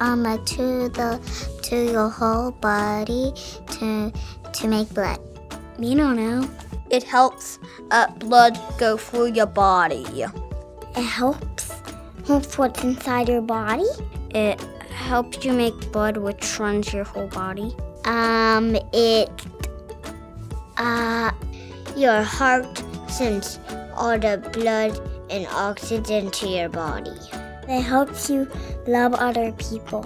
um to the to your whole body to to make blood. You don't know. It helps uh, blood go through your body. It helps helps what's inside your body. It helps you make blood, which runs your whole body. Um, it uh your heart sends all the blood and oxygen to your body. It helps you love other people.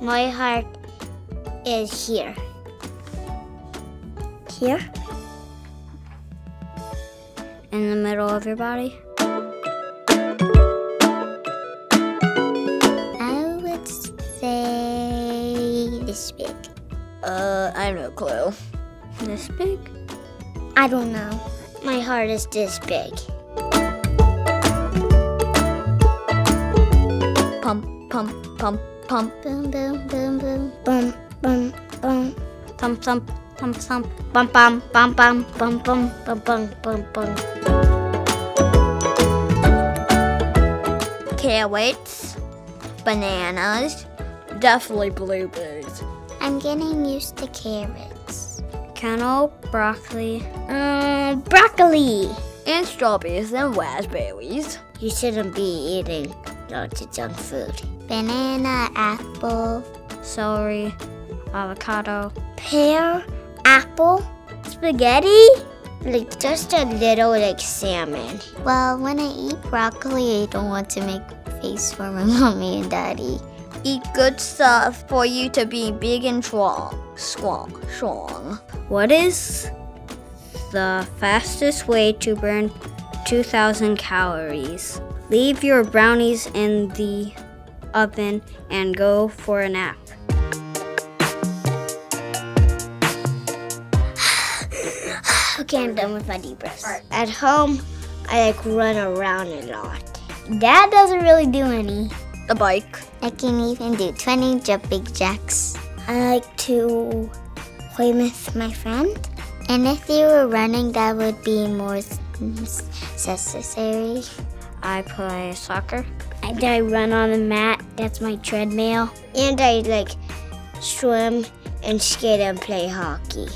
My heart is here. Here? In the middle of your body. I would say this big. Uh, I have no clue. This big? I don't know. My heart is this big. Pump, pump, pump, pump. Boom, boom, boom, boom. Boom, boom, boom. Thump, thump, thump, thump. Bum, bum, bum, bum, bum, bum, bum, bum, bum, bum. Carrots, bananas, definitely blueberries. I'm getting used to carrots. Cantaloupe, broccoli, Um, broccoli. and strawberries and raspberries. You shouldn't be eating lots of junk food. Banana, apple, Celery, avocado. pear, apple, spaghetti. Like just a little like salmon. Well, when I eat broccoli, I don't want to make face for my mommy and daddy. Eat good stuff for you to be big and strong. Strong, strong. What is the fastest way to burn 2,000 calories? Leave your brownies in the oven and go for a nap. Okay, I'm done with my deep breaths. At home, I like run around a lot. Dad doesn't really do any. The bike. I can even do 20 jumping jacks. I like to play with my friend. And if you were running, that would be more necessary. I play soccer. And I run on the mat. That's my treadmill. And I like swim and skate and play hockey.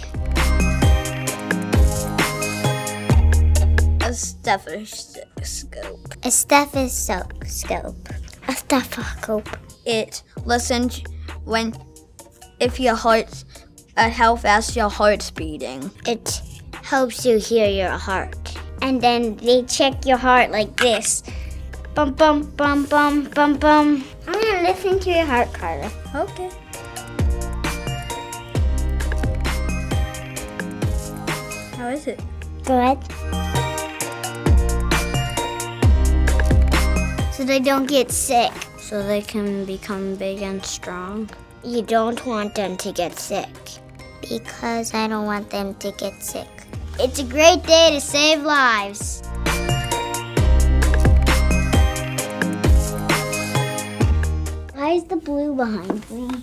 A stethoscope. A stethoscope. A stethoscope. It listens when if your heart at how fast your heart's beating. It helps you hear your heart. And then they check your heart like this. Bum bum bum bum bum bum. I'm gonna listen to your heart, Carla. Okay. How is it? Good. So they don't get sick. So they can become big and strong. You don't want them to get sick. Because I don't want them to get sick. It's a great day to save lives. Why is the blue behind me?